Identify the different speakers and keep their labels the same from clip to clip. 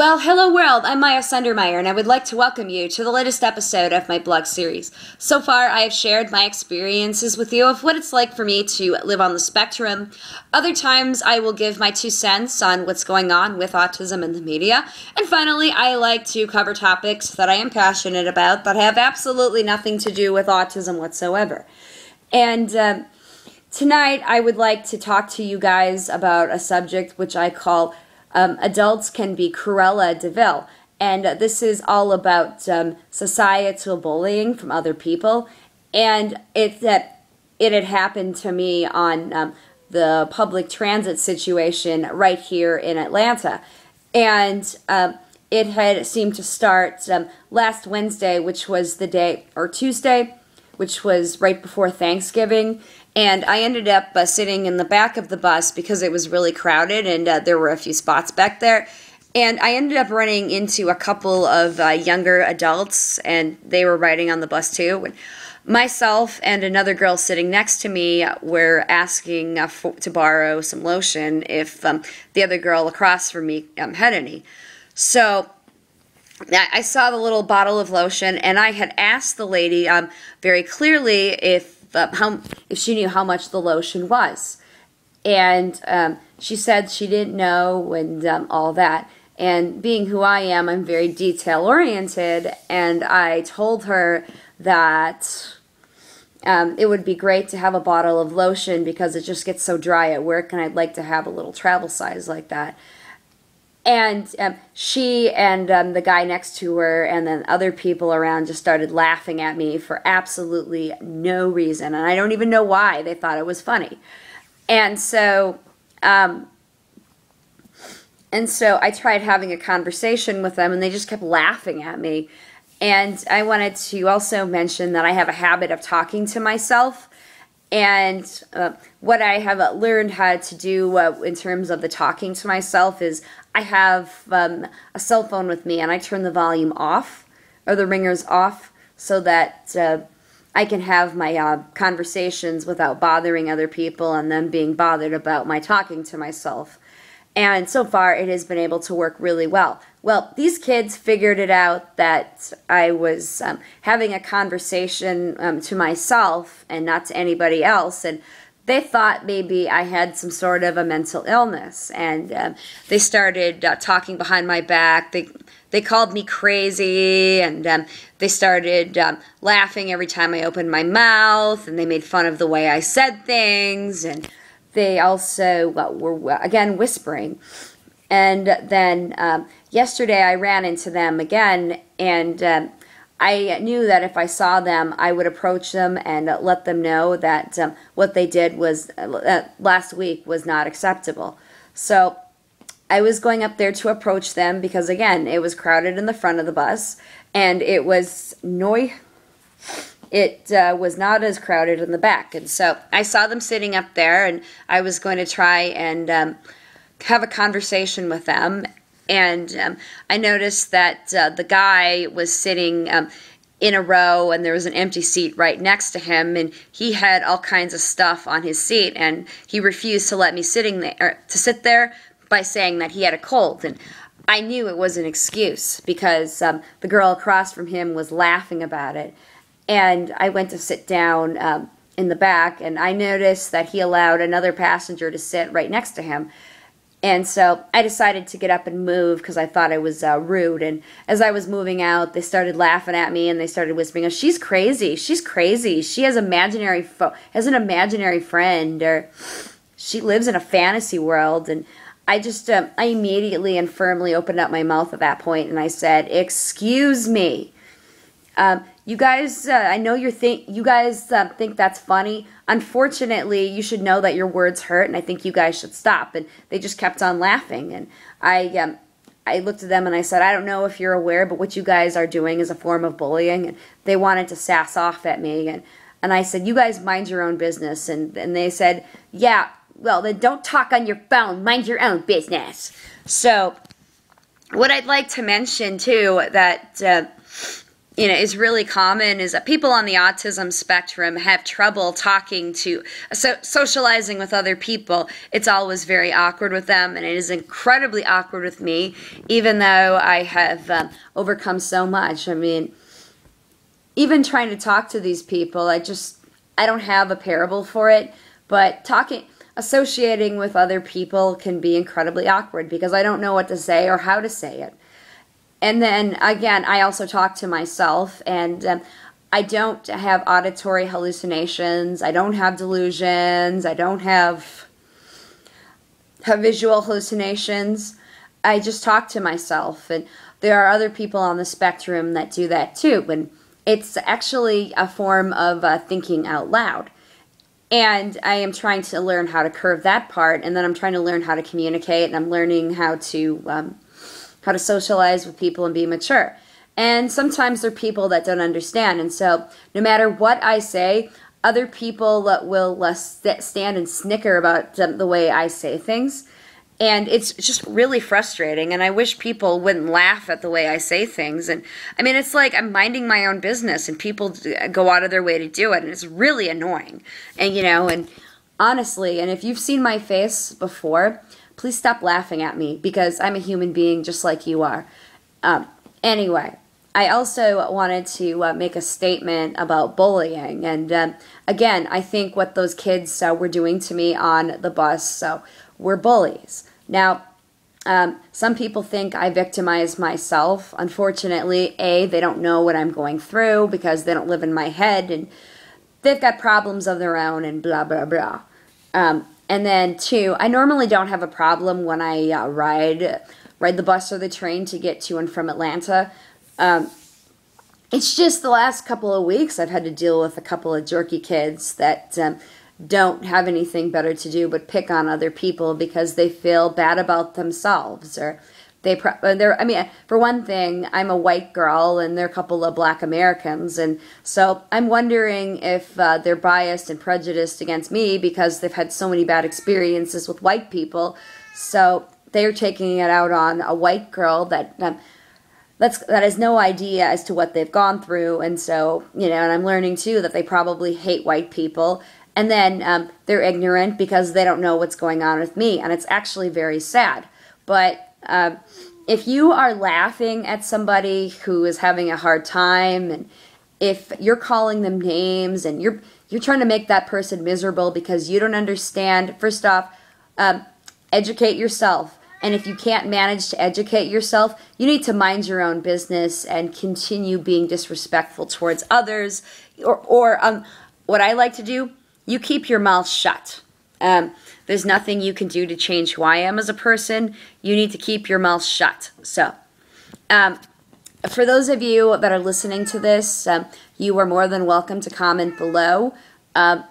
Speaker 1: Well, hello world, I'm Miyah Sundermeyer, and I would like to welcome you to the latest episode of my blog series. So far, I have shared my experiences with you of what it's like for me to live on the spectrum. Other times, I will give my two cents on what's going on with autism in the media. And finally, I like to cover topics that I am passionate about that have absolutely nothing to do with autism whatsoever. And um, tonight, I would like to talk to you guys about a subject which I call um, adults can be Cruella de Vil. And this is all about um, societal bullying from other people. And it that it had happened to me on um, the public transit situation right here in Atlanta. And um, it had seemed to start um, last Wednesday, which was the day, or Tuesday, which was right before Thanksgiving. And I ended up uh, sitting in the back of the bus because it was really crowded and uh, there were a few spots back there. And I ended up running into a couple of uh, younger adults, and they were riding on the bus too. And myself and another girl sitting next to me were asking uh, for, to borrow some lotion if um, the other girl across from me um, had any. So I saw the little bottle of lotion, and I had asked the lady um, very clearly if uh, how if she knew how much the lotion was, and um, she said she didn't know and um, all that. And being who I am, I'm very detail oriented, and I told her that um, it would be great to have a bottle of lotion because it just gets so dry at work, and I'd like to have a little travel size like that and um, she and um, the guy next to her and then other people around just started laughing at me for absolutely no reason and i don't even know why they thought it was funny. And so um, and so i tried having a conversation with them and they just kept laughing at me. And i wanted to also mention that i have a habit of talking to myself and uh, what I have learned how to do uh, in terms of the talking to myself is I have um, a cell phone with me and I turn the volume off or the ringers off so that uh, I can have my uh, conversations without bothering other people and them being bothered about my talking to myself. And so far, it has been able to work really well. Well, these kids figured it out that I was um, having a conversation um, to myself and not to anybody else. And they thought maybe I had some sort of a mental illness. And um, they started uh, talking behind my back. They, they called me crazy and um, they started um, laughing every time I opened my mouth. And they made fun of the way I said things. And they also well, were, again, whispering. And then um, yesterday I ran into them again, and um, I knew that if I saw them, I would approach them and let them know that um, what they did was uh, last week was not acceptable. So I was going up there to approach them because, again, it was crowded in the front of the bus, and it was noise. It uh, was not as crowded in the back, and so I saw them sitting up there, and I was going to try and um, have a conversation with them. And um, I noticed that uh, the guy was sitting um, in a row and there was an empty seat right next to him and he had all kinds of stuff on his seat and he refused to let me sitting there to sit there by saying that he had a cold. And I knew it was an excuse because um, the girl across from him was laughing about it. And I went to sit down um, in the back and I noticed that he allowed another passenger to sit right next to him and so I decided to get up and move because I thought I was uh, rude. And as I was moving out, they started laughing at me and they started whispering, "Oh, she's crazy! She's crazy! She has imaginary fo- has an imaginary friend, or she lives in a fantasy world." And I just um, I immediately and firmly opened up my mouth at that point and I said, "Excuse me." Um, you guys, uh, I know you're think you guys uh, think that's funny. Unfortunately, you should know that your words hurt, and I think you guys should stop. And they just kept on laughing, and I, um, I looked at them and I said, I don't know if you're aware, but what you guys are doing is a form of bullying. And they wanted to sass off at me, and and I said, you guys mind your own business. And and they said, yeah, well then don't talk on your phone, mind your own business. So, what I'd like to mention too that. Uh, you know is really common is that people on the autism spectrum have trouble talking to so socializing with other people. It's always very awkward with them and it is incredibly awkward with me even though i have um, overcome so much. I mean even trying to talk to these people i just i don't have a parable for it but talking associating with other people can be incredibly awkward because i don't know what to say or how to say it and then again, I also talk to myself, and um, I don't have auditory hallucinations. I don't have delusions. I don't have, have visual hallucinations. I just talk to myself, and there are other people on the spectrum that do that too. And it's actually a form of uh, thinking out loud. And I am trying to learn how to curve that part, and then I'm trying to learn how to communicate, and I'm learning how to. Um, how to socialize with people and be mature. And sometimes there are people that don't understand. And so, no matter what I say, other people will stand and snicker about the way I say things. And it's just really frustrating. And I wish people wouldn't laugh at the way I say things. And I mean, it's like I'm minding my own business and people go out of their way to do it. And it's really annoying. And, you know, and honestly, and if you've seen my face before, please stop laughing at me because I'm a human being just like you are. Um, anyway, I also wanted to uh, make a statement about bullying. And um, again, I think what those kids uh, were doing to me on the bus so were bullies. Now, um, some people think I victimize myself. Unfortunately, A, they don't know what I'm going through because they don't live in my head and they've got problems of their own and blah, blah, blah. Um, and then two, I normally don't have a problem when I uh, ride ride the bus or the train to get to and from Atlanta. Um, it's just the last couple of weeks I've had to deal with a couple of jerky kids that um, don't have anything better to do but pick on other people because they feel bad about themselves or they uh, I mean for one thing I'm a white girl and they're a couple of black Americans. And so I'm wondering if uh, they're biased and prejudiced against me because they've had so many bad experiences with white people. So they're taking it out on a white girl that um, that's that has no idea as to what they've gone through. And so you know and I'm learning too that they probably hate white people. And then um, they're ignorant because they don't know what's going on with me. And it's actually very sad. But uh, if you are laughing at somebody who is having a hard time, and if you're calling them names and you're you're trying to make that person miserable because you don't understand, first off, um, educate yourself. And if you can't manage to educate yourself, you need to mind your own business and continue being disrespectful towards others. Or, or um, what I like to do, you keep your mouth shut. Um, there's nothing you can do to change who I am as a person. You need to keep your mouth shut. So, um, for those of you that are listening to this, um, you are more than welcome to comment below. Um,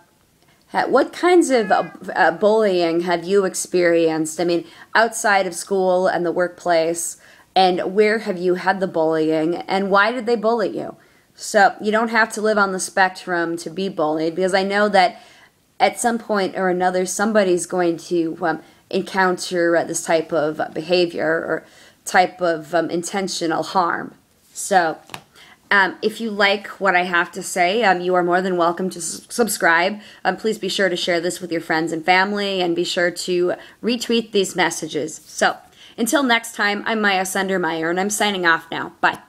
Speaker 1: what kinds of uh, uh, bullying have you experienced? I mean, outside of school and the workplace, and where have you had the bullying, and why did they bully you? So, you don't have to live on the spectrum to be bullied because I know that at some point or another, somebody's going to um, encounter uh, this type of behavior or type of um, intentional harm. So, um, if you like what I have to say, um, you are more than welcome to subscribe. Um, please be sure to share this with your friends and family and be sure to retweet these messages. So, until next time, I'm Miyah Sundermeyer and I'm signing off now. Bye.